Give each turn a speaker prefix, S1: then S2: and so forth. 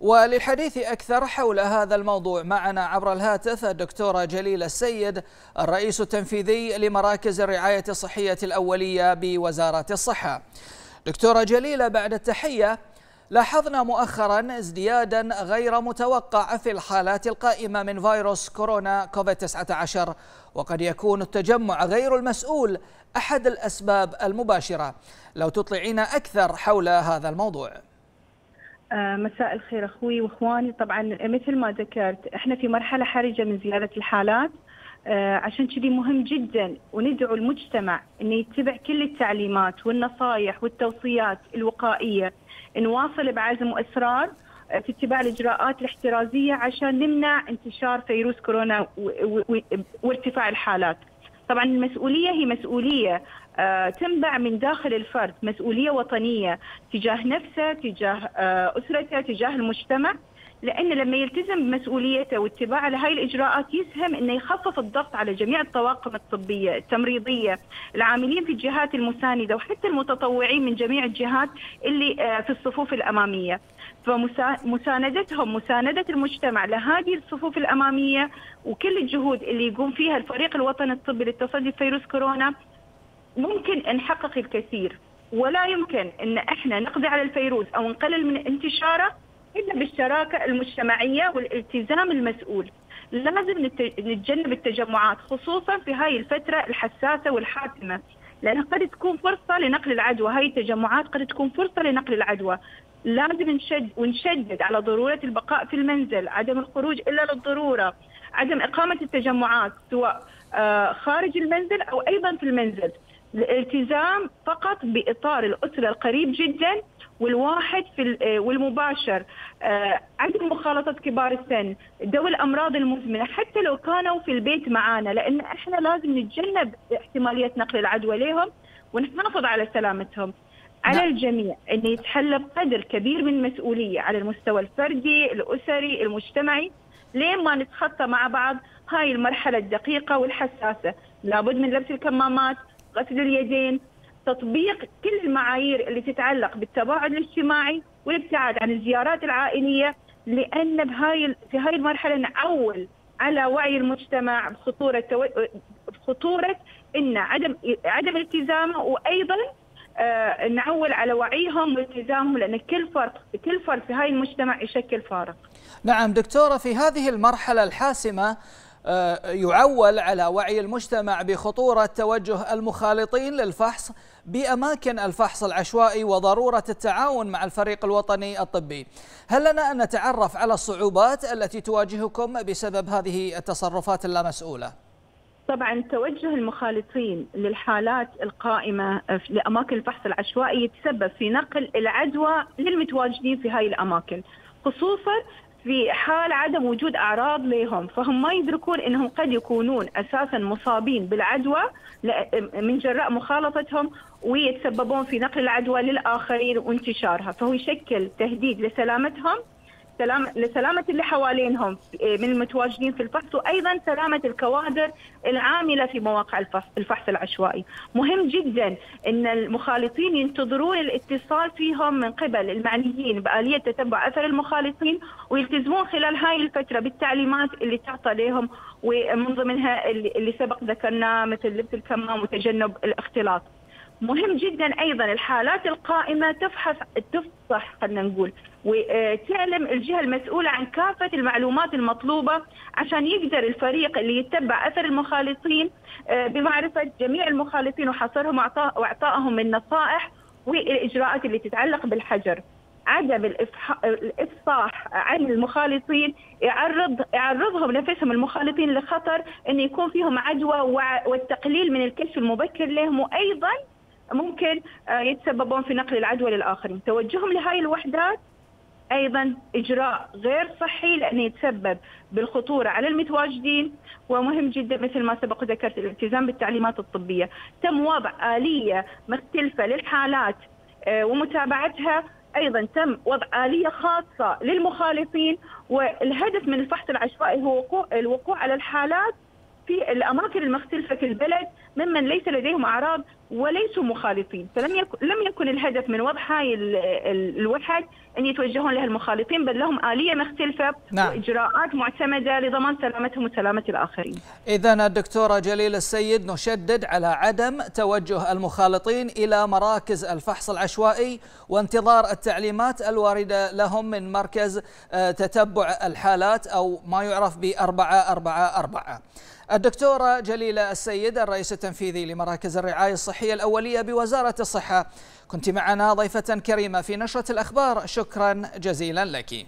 S1: وللحديث أكثر حول هذا الموضوع معنا عبر الهاتف الدكتورة جليلة السيد الرئيس التنفيذي لمراكز الرعاية الصحية الأولية بوزارة الصحة. دكتورة جليلة بعد التحية لاحظنا مؤخرا ازديادا غير متوقع في الحالات القائمة من فيروس كورونا كوفيد 19 وقد يكون التجمع غير المسؤول أحد الأسباب المباشرة. لو تطلعين أكثر حول هذا الموضوع.
S2: مساء الخير أخوي وإخواني طبعا مثل ما ذكرت إحنا في مرحلة حرجة من زيادة الحالات آه، عشان كذي مهم جدا وندعو المجتمع إنه يتبع كل التعليمات والنصائح والتوصيات الوقائية نواصل بعزم وإصرار آه، في اتباع الإجراءات الاحترازية عشان نمنع انتشار فيروس كورونا وارتفاع الحالات. طبعا المسؤولية هي مسؤولية آه، تنبع من داخل الفرد مسؤولية وطنية تجاه نفسه تجاه آه، أسرته تجاه المجتمع. لأن لما يلتزم بمسؤوليته واتباع لهي الإجراءات يسهم إنه يخفف الضغط على جميع الطواقم الطبية، التمريضية، العاملين في الجهات المساندة وحتى المتطوعين من جميع الجهات اللي آه، في الصفوف الأمامية. فمساندتهم مساندة المجتمع لهذه الصفوف الأمامية وكل الجهود اللي يقوم فيها الفريق الوطني الطبي للتصدي فيروس كورونا ممكن نحقق الكثير ولا يمكن أن إحنا نقضي على الفيروس أو نقلل من انتشاره إلا بالشراكة المجتمعية والالتزام المسؤول. لازم نتجنب التجمعات خصوصا في هاي الفترة الحساسة والحاسمه لانها قد تكون فرصة لنقل العدوى، هاي التجمعات قد تكون فرصة لنقل العدوى. لازم نشد ونشدد على ضرورة البقاء في المنزل، عدم الخروج إلا للضرورة، عدم إقامة التجمعات سواء آه، خارج المنزل أو أيضا في المنزل. الالتزام فقط بإطار الأسرة القريب جدا والواحد في آه، والمباشر آه، عدم مخالطة كبار السن ذوي الأمراض المزمنة حتى لو كانوا في البيت معنا لأن إحنا لازم نتجنب احتمالية نقل العدوى لهم ونحافظ على سلامتهم على نعم. الجميع إن يتحلى بقدر كبير من المسؤولية على المستوى الفردي الأسري المجتمعي لين ما نتخطى مع بعض هاي المرحلة الدقيقة والحساسة لابد من لبس الكمامات غسل اليدين تطبيق كل المعايير اللي تتعلق بالتباعد الاجتماعي والابتعاد عن الزيارات العائلية لأن بهاي في هاي المرحلة نعول على وعي المجتمع بخطورة تو... بخطورة إن عدم عدم التزامه وأيضا آه نعول على وعيهم والتزامهم لأن كل فرد كل فرد في هاي المجتمع يشكل فارق.
S1: نعم دكتورة في هذه المرحلة الحاسمة يعول على وعي المجتمع بخطورة توجه المخالطين للفحص بأماكن الفحص العشوائي وضرورة التعاون مع الفريق الوطني الطبي هل لنا أن نتعرف على الصعوبات التي تواجهكم بسبب هذه التصرفات اللامسؤولة؟
S2: طبعا توجه المخالطين للحالات القائمة لأماكن الفحص العشوائي يتسبب في نقل العدوى للمتواجدين في هذه الأماكن خصوصا في حال عدم وجود أعراض لهم فهم ما يدركون إنهم قد يكونون أساسا مصابين بالعدوى من جراء مخالطتهم ويتسببون في نقل العدوى للآخرين وانتشارها فهو يشكل تهديد لسلامتهم سلام لسلامة اللي حوالينهم من المتواجدين في الفحص وأيضا سلامة الكوادر العاملة في مواقع الفحص العشوائي. مهم جدا أن المخالطين ينتظرون الاتصال فيهم من قبل المعنيين بآلية تتبع أثر المخالطين ويلتزمون خلال هاي الفترة بالتعليمات اللي تعطى لهم ومن ضمنها اللي سبق ذكرناه مثل لبس الكمام وتجنب الاختلاط. مهم جدا أيضا الحالات القائمة تفحص تفصح خلينا نقول وتعلم الجهة المسؤولة عن كافة المعلومات المطلوبة عشان يقدر الفريق اللي يتبع أثر المخالطين آه، بمعرفة جميع المخالطين وحصرهم وأعطائهم النصائح والإجراءات اللي تتعلق بالحجر. عدم الإفصاح عن المخالطين يعرض يعرضهم نفسهم المخالطين لخطر إن يكون فيهم عدوى والتقليل من الكشف المبكر لهم وأيضا ممكن آه، يتسببون في نقل العدوى للآخرين. توجههم لهذه الوحدات أيضا إجراء غير صحي لأنه يتسبب بالخطورة على المتواجدين ومهم جدا مثل ما سبق وذكرت الالتزام بالتعليمات الطبية، تم وضع آلية مختلفة للحالات آه، ومتابعتها. أيضا تم وضع آلية خاصة للمخالفين والهدف من الفحص العشوائي هو الوقوع على الحالات في الأماكن المختلفة في البلد ممن ليس لديهم أعراض وليسوا مخالطين فلم يكن لم يكن الهدف من وضع هاي الوحد أن يتوجهون لها المخالطين بل لهم آلية مختلفة نعم. وإجراءات معتمدة لضمان سلامتهم وسلامة الآخرين.
S1: إذا الدكتورة جليل السيد نشدد على عدم توجه المخالطين إلى مراكز الفحص العشوائي وانتظار التعليمات الواردة لهم من مركز آه، تتبع الحالات أو ما يعرف ب 444 الدكتورة جليلة السيد الرئيس التنفيذي لمراكز الرعاية الصحية الأولية بوزارة الصحة. كنت معنا ضيفة كريمة في نشرة الأخبار. شكرا جزيلا لك.